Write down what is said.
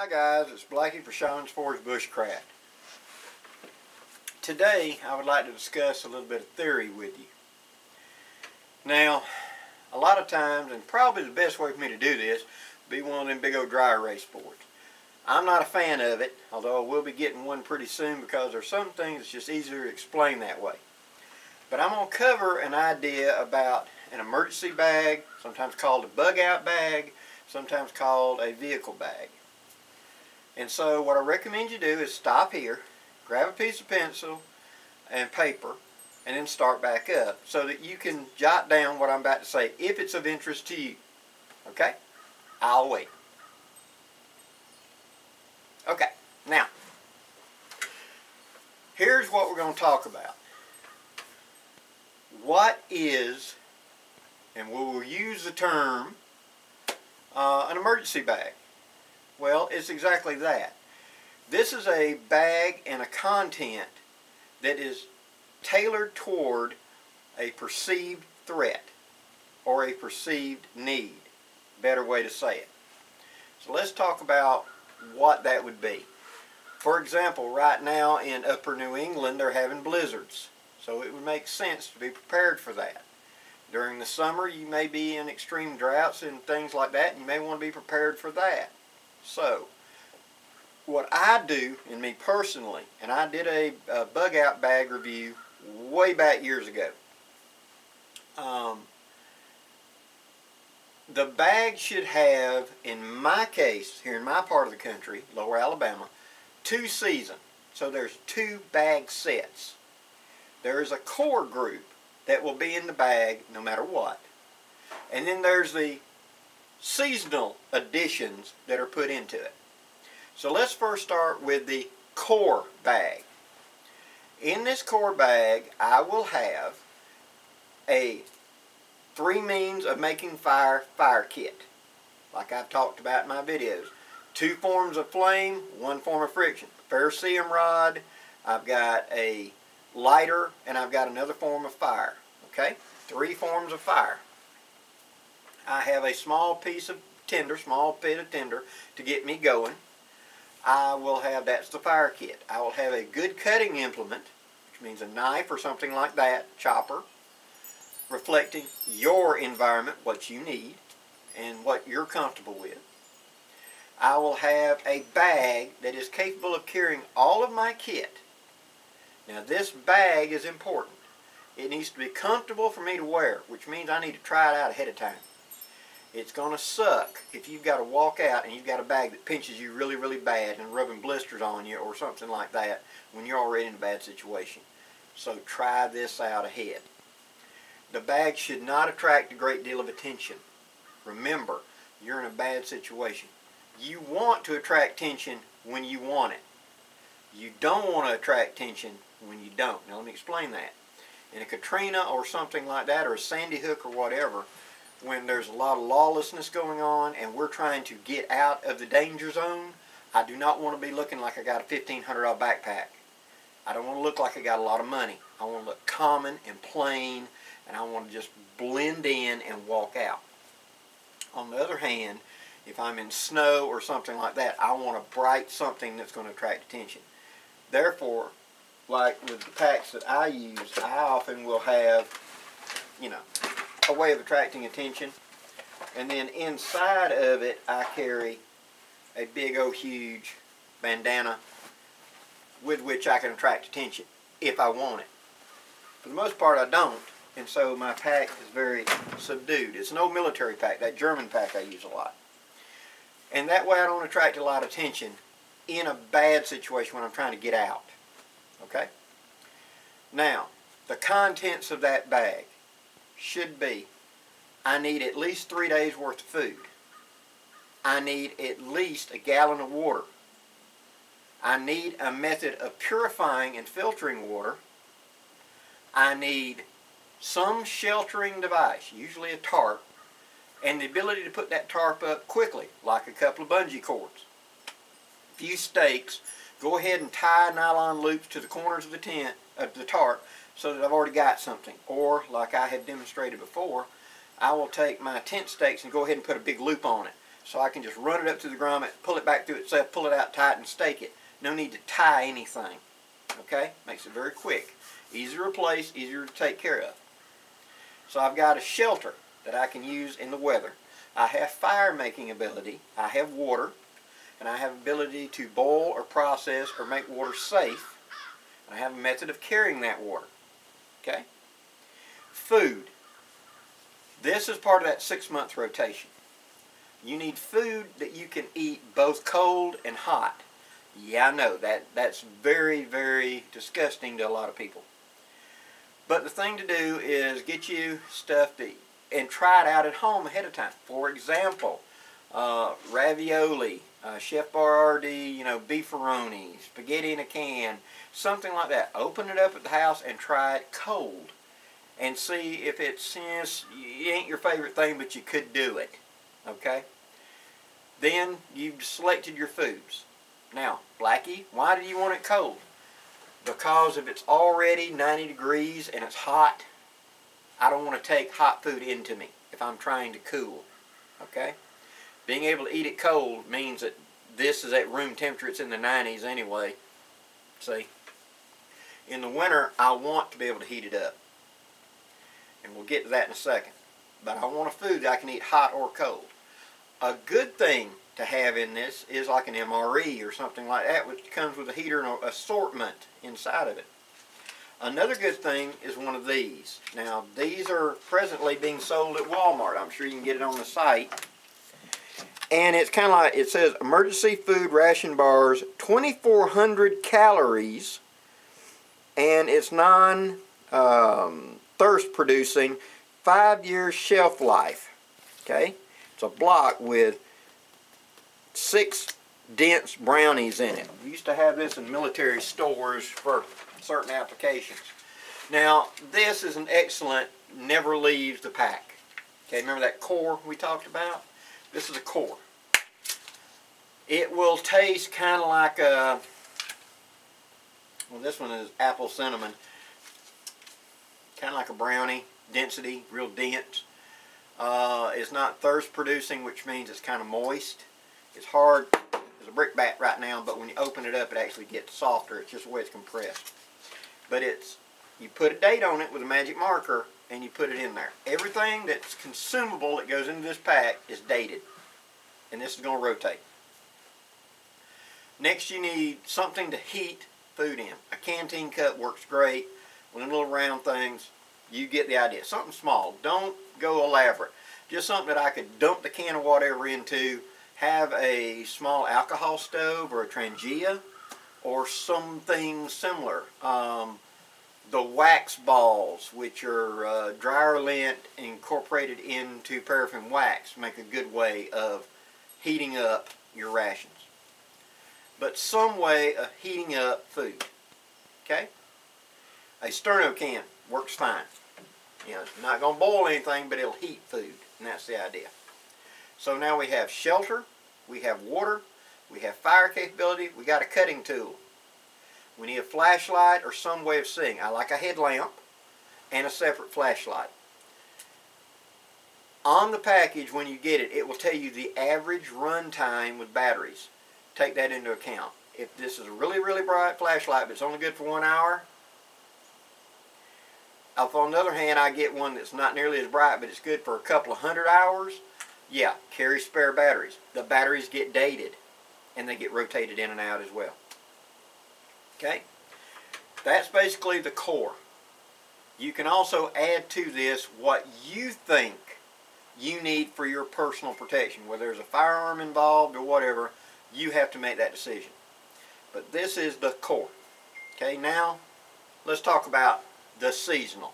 Hi guys, it's Blackie for Sean's Forge Bushcraft. Today I would like to discuss a little bit of theory with you. Now, a lot of times, and probably the best way for me to do this, be one of them big old dry erase boards. I'm not a fan of it, although I will be getting one pretty soon because there's some things that's just easier to explain that way. But I'm going to cover an idea about an emergency bag, sometimes called a bug out bag, sometimes called a vehicle bag. And so what I recommend you do is stop here, grab a piece of pencil and paper, and then start back up so that you can jot down what I'm about to say if it's of interest to you. Okay? I'll wait. Okay, now, here's what we're going to talk about. What is, and we will use the term, uh, an emergency bag. Well, it's exactly that. This is a bag and a content that is tailored toward a perceived threat or a perceived need. Better way to say it. So let's talk about what that would be. For example, right now in upper New England they're having blizzards. So it would make sense to be prepared for that. During the summer you may be in extreme droughts and things like that and you may want to be prepared for that. So, what I do, and me personally, and I did a, a bug out bag review way back years ago. Um, the bag should have, in my case, here in my part of the country, lower Alabama, two season. So there's two bag sets. There's a core group that will be in the bag no matter what. And then there's the seasonal additions that are put into it. So let's first start with the core bag. In this core bag, I will have a three means of making fire fire kit, like I've talked about in my videos. Two forms of flame, one form of friction. Ferrocerium rod, I've got a lighter, and I've got another form of fire. Okay? Three forms of fire. I have a small piece of tinder, small bit of tinder to get me going. I will have, that's the fire kit. I will have a good cutting implement, which means a knife or something like that, chopper, reflecting your environment, what you need, and what you're comfortable with. I will have a bag that is capable of carrying all of my kit. Now this bag is important. It needs to be comfortable for me to wear, which means I need to try it out ahead of time. It's going to suck if you've got to walk out and you've got a bag that pinches you really, really bad and rubbing blisters on you or something like that when you're already in a bad situation. So try this out ahead. The bag should not attract a great deal of attention. Remember, you're in a bad situation. You want to attract attention when you want it. You don't want to attract attention when you don't. Now let me explain that. In a Katrina or something like that or a Sandy Hook or whatever, when there's a lot of lawlessness going on and we're trying to get out of the danger zone, I do not want to be looking like I got a $1,500 backpack. I don't want to look like I got a lot of money. I want to look common and plain and I want to just blend in and walk out. On the other hand, if I'm in snow or something like that, I want a bright something that's going to attract attention. Therefore, like with the packs that I use, I often will have, you know, a way of attracting attention. And then inside of it, I carry a big old huge bandana with which I can attract attention if I want it. For the most part, I don't, and so my pack is very subdued. It's an old military pack, that German pack I use a lot. And that way I don't attract a lot of attention in a bad situation when I'm trying to get out. Okay? Now, the contents of that bag should be I need at least three days worth of food. I need at least a gallon of water. I need a method of purifying and filtering water. I need some sheltering device, usually a tarp, and the ability to put that tarp up quickly, like a couple of bungee cords. A few stakes. Go ahead and tie nylon loops to the corners of the tent, of the tarp, so that I've already got something. Or, like I had demonstrated before, I will take my tent stakes and go ahead and put a big loop on it So I can just run it up to the grommet, pull it back through itself, pull it out tight and stake it. No need to tie anything. Okay? Makes it very quick. Easy to replace, easier to take care of. So I've got a shelter that I can use in the weather. I have fire making ability. I have water. And I have ability to boil or process or make water safe. And I have a method of carrying that water. Okay? Food. This is part of that six month rotation. You need food that you can eat both cold and hot. Yeah, I know that that's very, very disgusting to a lot of people. But the thing to do is get you stuff that and try it out at home ahead of time. For example, uh, ravioli, uh, Chef Boyardee, you know, beefaroni, spaghetti in a can, something like that. Open it up at the house and try it cold, and see if it's since it ain't your favorite thing, but you could do it. Okay. Then you've selected your foods. Now, Blackie, why do you want it cold? Because if it's already 90 degrees and it's hot, I don't want to take hot food into me if I'm trying to cool. Okay? Being able to eat it cold means that this is at room temperature. It's in the 90s anyway. See? In the winter, I want to be able to heat it up. And we'll get to that in a second. But I want a food that I can eat hot or cold. A good thing to have in this is like an MRE or something like that, which comes with a heater and an assortment inside of it. Another good thing is one of these. Now, these are presently being sold at Walmart. I'm sure you can get it on the site. And it's kind of like, it says emergency food ration bars, 2,400 calories, and it's non um, thirst producing, five year shelf life. Okay? It's a block with six dense brownies in it. We used to have this in military stores for certain applications. Now, this is an excellent, never leaves the pack. Okay, remember that core we talked about? This is a core. It will taste kind of like a, well this one is apple cinnamon, kind of like a brownie, density, real dense. Uh, it's not thirst producing, which means it's kind of moist. It's hard as a brick bat right now, but when you open it up, it actually gets softer. It's just the way it's compressed. But it's, you put a date on it with a magic marker, and you put it in there. Everything that's consumable that goes into this pack is dated. And this is going to rotate. Next you need something to heat food in. A canteen cup works great. One of the little round things, you get the idea. Something small. Don't go elaborate. Just something that I could dump the can of whatever into, have a small alcohol stove or a Trangia or something similar. Um, the wax balls, which are uh, dryer lint incorporated into paraffin wax, make a good way of heating up your rations. But some way of heating up food. Okay? A sterno can works fine. You know, it's not going to boil anything, but it'll heat food, and that's the idea. So now we have shelter, we have water, we have fire capability, we got a cutting tool. We need a flashlight or some way of seeing. I like a headlamp and a separate flashlight. On the package, when you get it, it will tell you the average run time with batteries. Take that into account. If this is a really, really bright flashlight, but it's only good for one hour, if on the other hand I get one that's not nearly as bright but it's good for a couple of hundred hours, yeah, carry spare batteries. The batteries get dated and they get rotated in and out as well. Okay? That's basically the core. You can also add to this what you think you need for your personal protection. Whether there's a firearm involved or whatever, you have to make that decision. But this is the core. Okay, now let's talk about the seasonal.